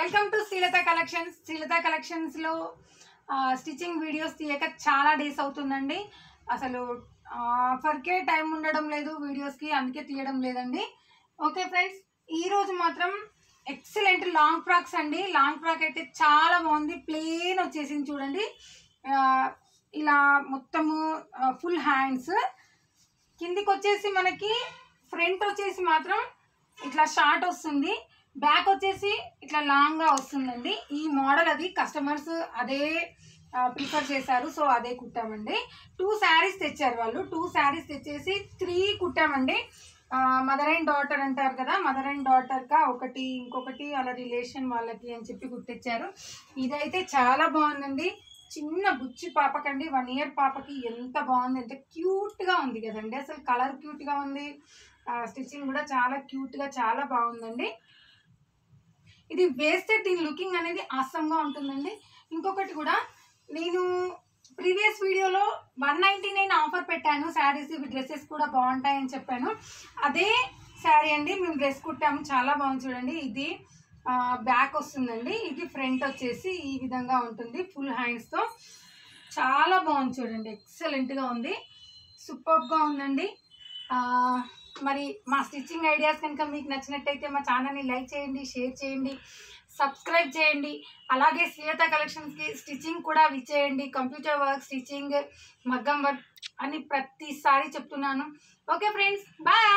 Welcome to Srilatha collections Srilatha కలెక్షన్స్లో stitching videos తీయక చాలా days అవుతుందండి. అసలు ఫర్కే టైం ఉండడం లేదు వీడియోస్కి అందుకే తీయడం లేదండి. ఓకే ఫ్రెండ్స్ ఈరోజు మాత్రం ఎక్సలెంట్ లాంగ్ ఫ్రాక్స్ అండి. లాంగ్ ఫ్రాక్ అయితే చాలా బాగుంది. ప్లెయిన్ వచ్చేసింది చూడండి. ఇలా మొత్తము ఫుల్ హ్యాండ్స్ కిందికి వచ్చేసి మనకి ఫ్రంట్ వచ్చేసి మాత్రం ఇట్లా షార్ట్ వస్తుంది. బ్యాక్ వచ్చేసి ఇట్లా లాంగ్గా వస్తుందండి. ఈ మోడల్ అది కస్టమర్స్ అదే ప్రిఫర్ చేశారు సో అదే కుట్టామండి. టూ శారీస్ తెచ్చారు వాళ్ళు. టూ శారీస్ తెచ్చేసి త్రీ కుట్టామండి. మదర్ అండ్ డాటర్ అంటారు కదా మదర్ అండ్ డాటర్గా ఒకటి ఇంకొకటి వాళ్ళ రిలేషన్ వాళ్ళకి అని చెప్పి కుట్టించారు ఇదైతే చాలా బాగుందండి. చిన్న బుచ్చి పాపకండి. వన్ ఇయర్ పాపకి ఎంత బాగుంది ఎంత క్యూట్గా ఉంది కదండి. అసలు కలర్ క్యూట్గా ఉంది. స్టిచ్చింగ్ కూడా చాలా క్యూట్గా చాలా బాగుందండి. ఇది వేస్తే దీని లుకింగ్ అనేది ఆసంగా ఉంటుందండి. ఇంకొకటి కూడా నేను ప్రీవియస్ వీడియోలో వన్ నైంటీ నైన్ ఆఫర్ పెట్టాను. శారీస్ ఇవి డ్రెస్సెస్ కూడా బాగుంటాయని చెప్పాను. అదే శారీ అండి మేము డ్రెస్ కుట్టాము. చాలా బాగుంది చూడండి. ఇది బ్యాక్ వస్తుందండి. ఇది ఫ్రంట్ వచ్చేసి ఈ విధంగా ఉంటుంది ఫుల్ హ్యాండ్స్తో చాలా బాగుంది చూడండి. ఎక్సలెంట్గా ఉంది. సూపర్గా ఉందండి. మరి మా స్టిచ్చింగ్ ఐడియాస్ కనుక మీకు నచ్చినట్టయితే మా ఛానల్ని లైక్ చేయండి షేర్ చేయండి సబ్స్క్రైబ్ చేయండి. అలాగే శ్రీలత కలెక్షన్స్కి స్టిచ్చింగ్ కూడా విచ్చేయండి. కంప్యూటర్ వర్క్ స్టిచ్చింగ్ మగ్గం వర్క్ అని ప్రతిసారి చెప్తున్నాను. Okay friends bye!